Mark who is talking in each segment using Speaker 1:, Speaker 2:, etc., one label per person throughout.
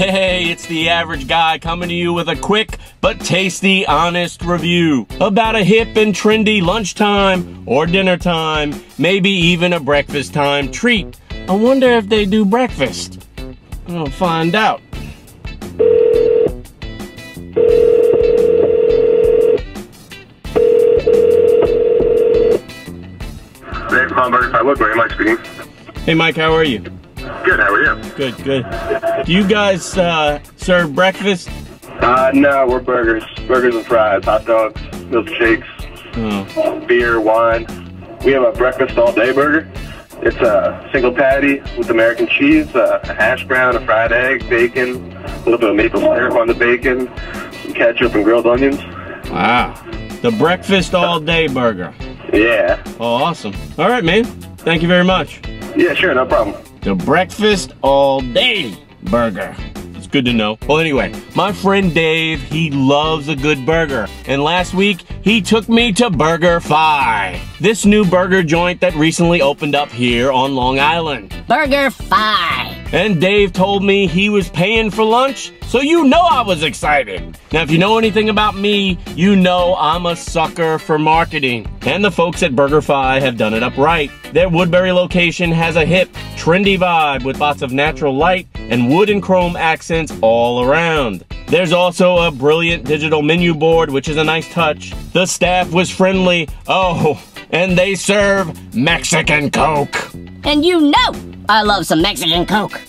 Speaker 1: Hey, it's the average guy coming to you with a quick but tasty, honest review about a hip and trendy lunchtime or dinner time, maybe even a breakfast time treat. I wonder if they do breakfast. I'll find out.
Speaker 2: I look speaking.
Speaker 1: Hey, Mike, how are you?
Speaker 2: Good, how are you?
Speaker 1: Good, good. Do you guys uh, serve breakfast?
Speaker 2: Uh, no, we're burgers. Burgers and fries, hot dogs, milkshakes,
Speaker 1: Oh,
Speaker 2: beer, wine. We have a breakfast all day burger. It's a single patty with American cheese, a hash brown, a fried egg, bacon, a little bit of maple syrup on the bacon, some ketchup and grilled onions.
Speaker 1: wow. The breakfast all day burger.
Speaker 2: Yeah.
Speaker 1: Oh, awesome. All right, man. Thank you very much.
Speaker 2: Yeah, sure, no problem.
Speaker 1: The breakfast all day burger. It's good to know. Well, anyway, my friend Dave, he loves a good burger. And last week, he took me to BurgerFi, this new burger joint that recently opened up here on Long Island.
Speaker 3: BurgerFi.
Speaker 1: And Dave told me he was paying for lunch, so you know I was excited. Now, if you know anything about me, you know I'm a sucker for marketing. And the folks at BurgerFi have done it up right. Their Woodbury location has a hip, trendy vibe with lots of natural light and wood and chrome accents all around. There's also a brilliant digital menu board, which is a nice touch. The staff was friendly. Oh, and they serve Mexican Coke.
Speaker 3: And you know I love some Mexican Coke.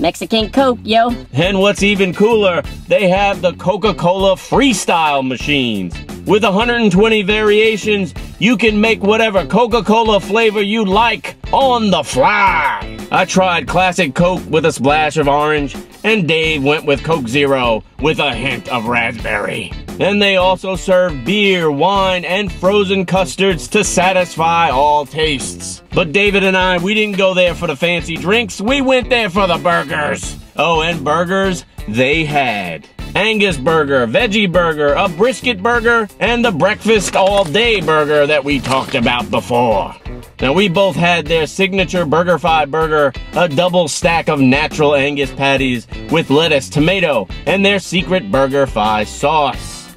Speaker 3: Mexican Coke, yo.
Speaker 1: And what's even cooler, they have the Coca Cola Freestyle machines. With 120 variations, you can make whatever Coca Cola flavor you like on the fly. I tried classic Coke with a splash of orange, and Dave went with Coke Zero with a hint of raspberry. And they also serve beer, wine, and frozen custards to satisfy all tastes. But David and I, we didn't go there for the fancy drinks, we went there for the burgers. Oh, and burgers they had. Angus burger, veggie burger, a brisket burger, and the breakfast all day burger that we talked about before. Now, we both had their signature BurgerFi burger, a double stack of natural Angus patties with lettuce, tomato, and their secret BurgerFi sauce.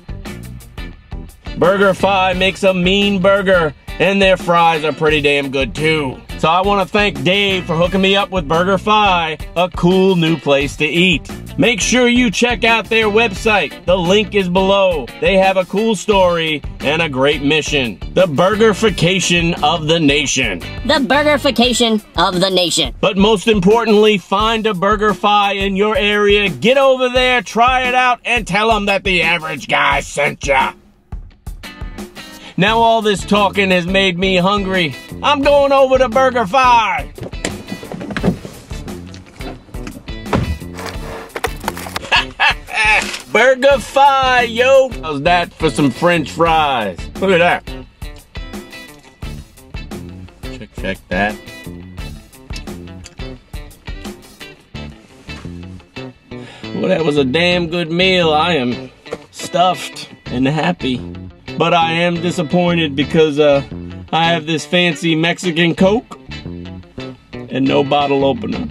Speaker 1: BurgerFi makes a mean burger, and their fries are pretty damn good too. So I want to thank Dave for hooking me up with Burger BurgerFi, a cool new place to eat. Make sure you check out their website. The link is below. They have a cool story and a great mission. The burgerification of the nation.
Speaker 3: The burgerification of the nation.
Speaker 1: But most importantly, find a BurgerFi in your area. Get over there, try it out, and tell them that the average guy sent ya. Now all this talking has made me hungry. I'm going over to BurgerFi. BurgerFi, yo! How's that for some French fries? Look at that. Check, check that. Well, that was a damn good meal. I am stuffed and happy. But I am disappointed because uh, I have this fancy Mexican Coke and no bottle opener.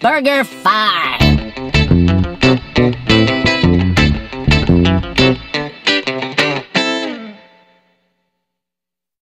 Speaker 3: BurgerFi.